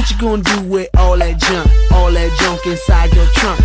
What you gonna do with all that junk? All that junk inside your trunk?